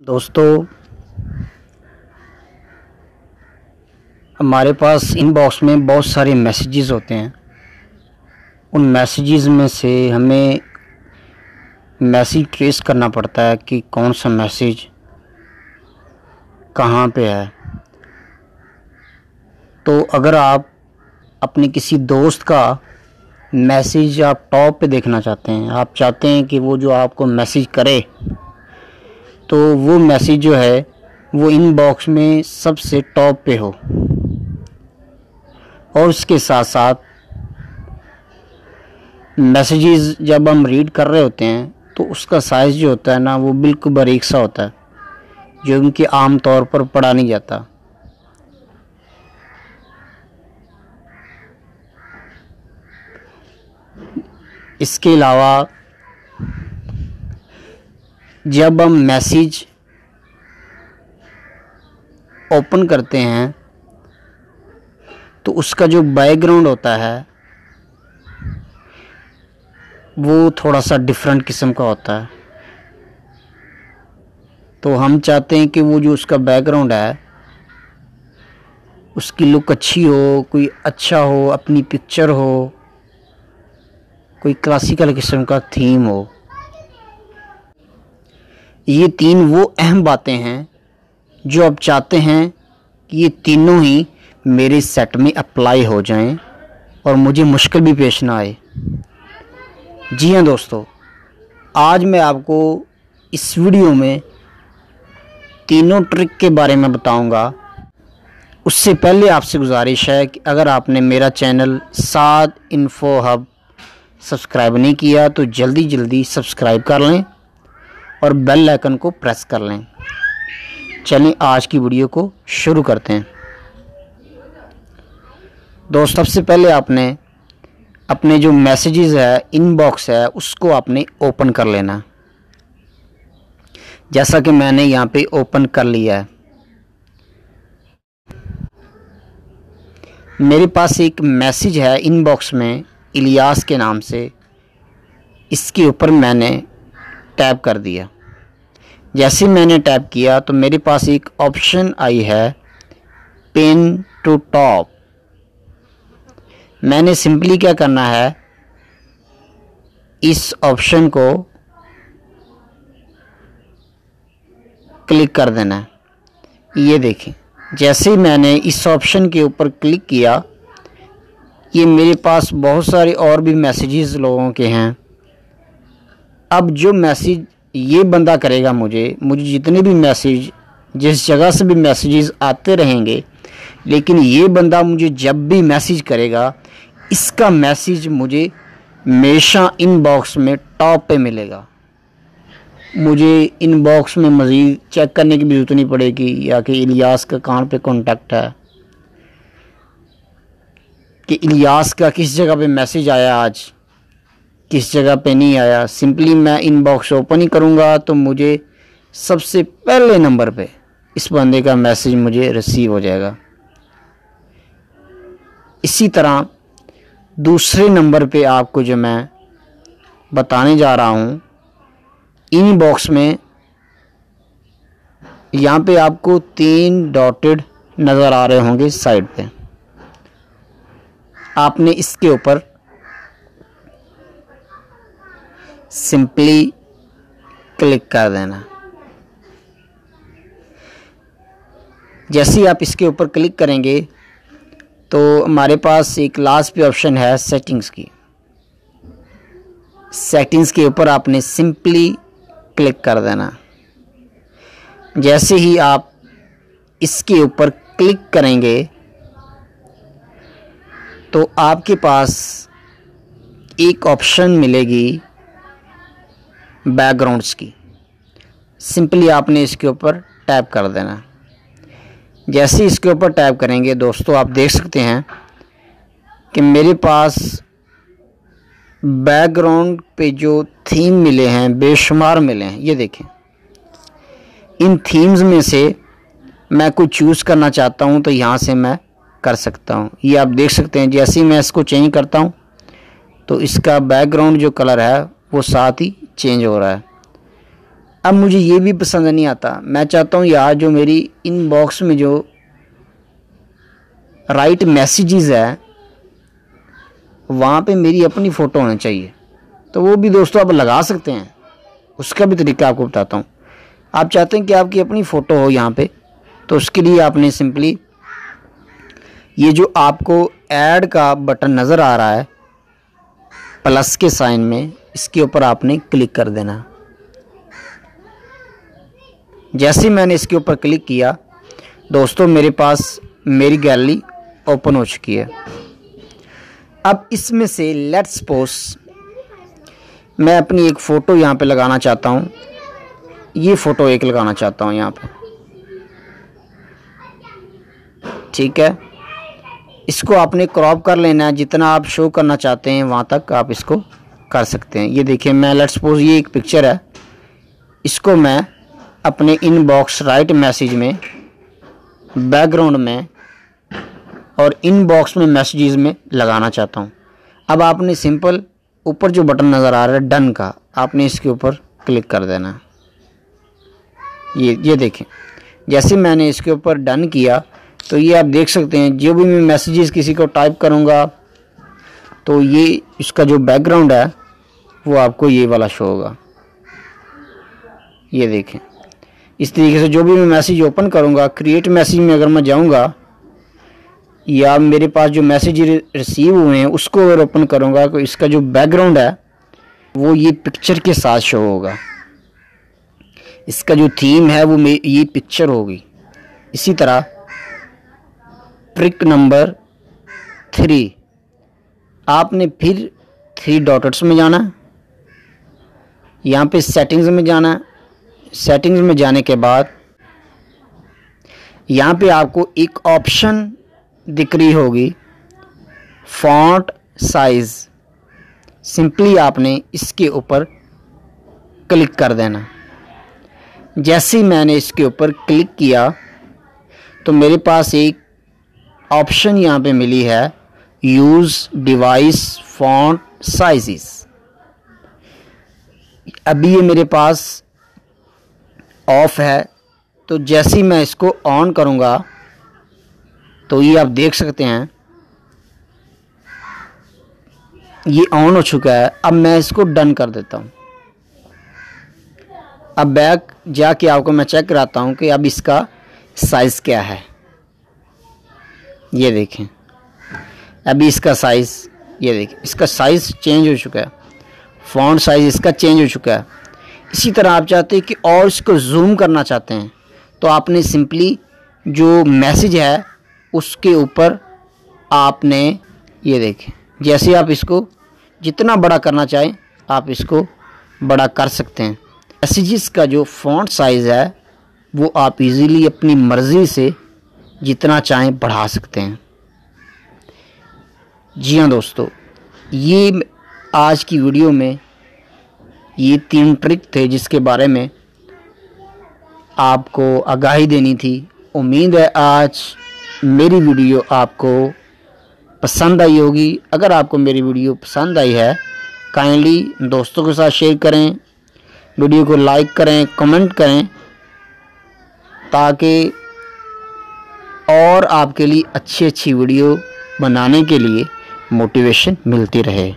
दोस्तों, हमारे पास इनबॉक्स में बहुत सारे मैसेजेस होते हैं। उन मैसेजेस में से हमें मैसेज ट्रेस करना पड़ता है कि कौन सा मैसेज कहाँ पे है। तो अगर आप अपने किसी दोस्त का मैसेज आप टॉप पे देखना चाहते हैं, आप चाहते हैं कि वो जो आपको मैसेज करे तो वो मैसेज जो है, वो इनबॉक्स में सबसे टॉप पे हो। और उसके साथ साथ मैसेजेस जब हम रीड कर रहे होते हैं तो उसका साइज़ जो होता है ना, वो बिल्कुल बारीक सा होता है, जो उनके आम तौर पर पढ़ा नहीं जाता। इसके अलावा जब हम मैसेज ओपन करते हैं तो उसका जो बैकग्राउंड होता है, वो थोड़ा सा डिफरेंट किस्म का होता है। तो हम चाहते हैं कि वो जो उसका बैकग्राउंड है, उसकी लुक अच्छी हो, कोई अच्छा हो, अपनी पिक्चर हो, कोई क्लासिकल किस्म का थीम हो। ये तीन वो अहम बातें हैं जो आप चाहते हैं कि ये तीनों ही मेरे सेट में अप्लाई हो जाएँ और मुझे मुश्किल भी पेश ना आए। जी हाँ दोस्तों, आज मैं आपको इस वीडियो में तीनों ट्रिक के बारे में बताऊँगा। उससे पहले आपसे गुजारिश है कि अगर आपने मेरा channel Saad info hub subscribe नहीं किया तो जल्दी जल्दी सब्सक्राइब कर लें। और बेल आइकन को प्रेस कर लें। चलें आज की वीडियो को शुरू करते हैं। दोस्त, सबसे पहले आपने अपने जो मैसेजेस है इनबॉक्स है, उसको आपने ओपन कर लेना। जैसा कि मैंने यहाँ पे ओपन कर लिया है। मेरे पास एक मैसेज है इनबॉक्स में, इलियास के नाम से। इसके ऊपर मैंने टैप कर दिया। जैसे मैंने टैप किया तो मेरे पास एक ऑप्शन आई है, पिन टू टॉप। मैंने सिंपली क्या करना है, इस ऑप्शन को क्लिक कर देना है। ये देखें, जैसे ही मैंने इस ऑप्शन के ऊपर क्लिक किया, ये मेरे पास बहुत सारे और भी मैसेजेस लोगों के हैं। अब जो मैसेज ये बंदा करेगा मुझे मुझे जितने भी मैसेज जिस जगह से भी मैसेजेस आते रहेंगे, लेकिन ये बंदा मुझे जब भी मैसेज करेगा, इसका मैसेज मुझे हमेशा इनबॉक्स में टॉप पे मिलेगा। मुझे इनबॉक्स में मज़ीद चेक करने की ज़रूरत नहीं पड़ेगी, या कि इलियास का कहाँ पे कांटेक्ट है। कि इलियास का किस जगह पे मैसेज आया आज? किस जगह पे नहीं आया। सिंपली मैं इनबॉक्स ओपन ही करूँगा तो मुझे सबसे पहले नंबर पे इस बंदे का मैसेज मुझे रिसीव हो जाएगा। इसी तरह दूसरे नंबर पे आपको जो मैं बताने जा रहा हूँ इनबॉक्स में यहाँ पे आपको तीन डॉटेड नज़र आ रहे होंगे साइड पे। आपने इसके ऊपर सिंपली क्लिक कर देना। जैसे ही आप इसके ऊपर क्लिक करेंगे तो हमारे पास एक लास्ट भी ऑप्शन है सेटिंग्स की। सेटिंग्स के ऊपर आपने सिंपली क्लिक कर देना। जैसे ही आप इसके ऊपर क्लिक करेंगे तो आपके पास एक ऑप्शन मिलेगी बैकग्राउंड्स की। सिंपली आपने इसके ऊपर टैप कर देना। जैसे ही इसके ऊपर टैप करेंगे, दोस्तों, आप देख सकते हैं कि मेरे पास बैकग्राउंड पे जो थीम मिले हैं, बेशुमार मिले हैं, ये देखें। इन थीम्स में से मैं कुछ चूज़ करना चाहता हूँ तो यहाँ से मैं कर सकता हूँ। ये आप देख सकते हैं, जैसे ही मैं इसको चेंज करता हूँ तो इसका बैकग्राउंड जो कलर है वो साथ ही चेंज हो रहा है। अब मुझे ये भी पसंद नहीं आता। मैं चाहता हूँ यार जो मेरी इनबॉक्स में जो राइट मैसेजेस है, वहाँ पे मेरी अपनी फ़ोटो होनी चाहिए। तो वो भी दोस्तों आप लगा सकते हैं। उसका भी तरीका आपको बताता हूँ। आप चाहते हैं कि आपकी अपनी फ़ोटो हो यहाँ पे तो उसके लिए आपने सिंपली ये जो आपको ऐड का बटन नज़र आ रहा है प्लस के साइन में इसके ऊपर आपने क्लिक कर देना। जैसे मैंने इसके ऊपर क्लिक किया, दोस्तों मेरे पास मेरी गैलरी ओपन हो चुकी है। अब इसमें से लेट्स सपोज़ मैं अपनी एक फ़ोटो यहाँ पे लगाना चाहता हूँ। ये फ़ोटो एक लगाना चाहता हूँ यहाँ पे। ठीक है? इसको आपने क्रॉप कर लेना है। जितना आप शो करना चाहते हैं, वहाँ तक आप इसको कर सकते हैं। ये देखिए, मैं लेट्स सपोज़ ये एक पिक्चर है। इसको मैं अपने इनबॉक्स राइट मैसेज में बैकग्राउंड में और इनबॉक्स में मैसेजेस में लगाना चाहता हूँ। अब आपने सिंपल ऊपर जो बटन नज़र आ रहा है डन का, आपने इसके ऊपर क्लिक कर देना। ये ये देखें। जैसे मैंने इसके ऊपर डन किया तो ये आप देख सकते हैं, जो भी मैं मैसेजेस किसी को टाइप करूँगा तो ये इसका जो बैकग्राउंड है, वो आपको ये वाला शो होगा। ये देखें। इस तरीके से जो भी मैं मैसेज ओपन करूँगा क्रिएट मैसेज में अगर मैं जाऊँगा, या मेरे पास जो मैसेज रिसीव हुए हैं, उसको अगर ओपन करूँगा तो इसका जो बैकग्राउंड है, वो ये पिक्चर के साथ शो होगा। इसका जो थीम है, वो ये पिक्चर होगी। इसी तरह ट्रिक नंबर थ्री आपने फिर थ्री डॉटर्स में जाना, यहाँ पे सेटिंग्स में जाना सेटिंग्स में जाने के बाद यहाँ पे आपको एक ऑप्शन दिख रही होगी फॉन्ट साइज़ सिंपली आपने इसके ऊपर क्लिक कर देना। जैसे ही मैंने इसके ऊपर क्लिक किया तो मेरे पास एक ऑप्शन यहाँ पे मिली है यूज़ डिवाइस फॉन्ट साइजेस अभी ये मेरे पास ऑफ़ है तो जैसे ही मैं इसको ऑन करूँगा तो ये आप देख सकते हैं, ये ऑन हो चुका है। अब मैं इसको डन कर देता हूँ। अब बैक जाके आपको मैं चेक कराता हूँ कि अब इसका साइज़ क्या है। ये देखें। अभी इसका साइज़ ये देखें। इसका साइज़ चेंज हो चुका है। फ़ॉन्ट साइज़ इसका चेंज हो चुका है। इसी तरह आप चाहते हैं कि और इसको जूम करना चाहते हैं तो आपने सिंपली जो मैसेज है, उसके ऊपर आपने ये देखें। जैसे आप इसको जितना बड़ा करना चाहें, आप इसको बड़ा कर सकते हैं। मैसेजेस का जो फ़ॉन्ट साइज़ है, वो आप इजीली अपनी मर्ज़ी से जितना चाहें बढ़ा सकते हैं। जी हाँ दोस्तों, ये आज की वीडियो में ये तीन ट्रिक थे जिसके बारे में आपको आगाही देनी थी। उम्मीद है आज मेरी वीडियो आपको पसंद आई होगी। अगर आपको मेरी वीडियो पसंद आई है काइंडली दोस्तों के साथ शेयर करें, वीडियो को लाइक करें कमेंट करें, ताकि और आपके लिए अच्छी अच्छी वीडियो बनाने के लिए मोटिवेशन मिलती रहे।